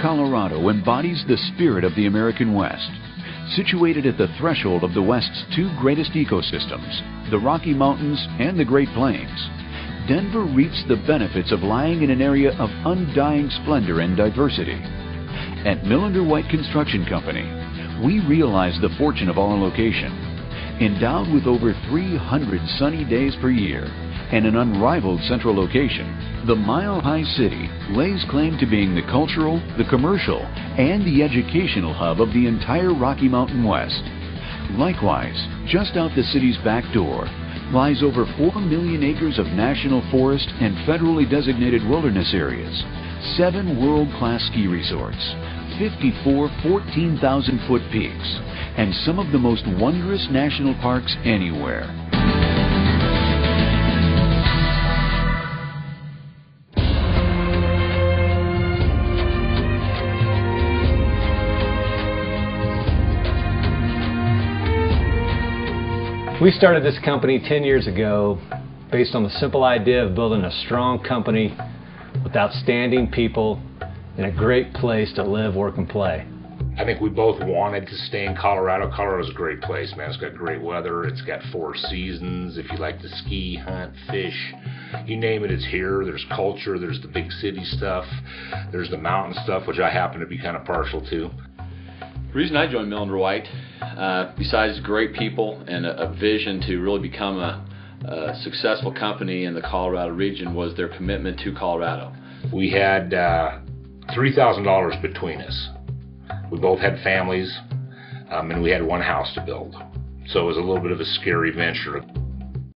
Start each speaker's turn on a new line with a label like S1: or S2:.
S1: Colorado embodies the spirit of the American West. Situated at the threshold of the West's two greatest ecosystems, the Rocky Mountains and the Great Plains, Denver reaps the benefits of lying in an area of undying splendor and diversity. At Milender White Construction Company, we realize the fortune of our location. Endowed with over 300 sunny days per year and an unrivaled central location, the Mile High City lays claim to being the cultural, the commercial, and the educational hub of the entire Rocky Mountain West. Likewise, just out the city's back door lies over 4 million acres of national forest and federally designated wilderness areas, seven world-class ski resorts, 54 14,000 foot peaks, and some of the most wondrous national parks anywhere.
S2: We started this company 10 years ago based on the simple idea of building a strong company with outstanding people and a great place to live, work, and play.
S3: I think we both wanted to stay in Colorado. Colorado's a great place, man. It's got great weather. It's got four seasons. If you like to ski, hunt, fish, you name it, it's here. There's culture. There's the big city stuff. There's the mountain stuff, which I happen to be kind of partial to.
S4: The reason I joined Milender White, uh, besides great people and a, a, vision to really become a, a successful company in the Colorado region, was their commitment to Colorado.
S3: We had uh, $3,000 between us. We both had families, um, and we had one house to build. So it was a little bit of a scary venture.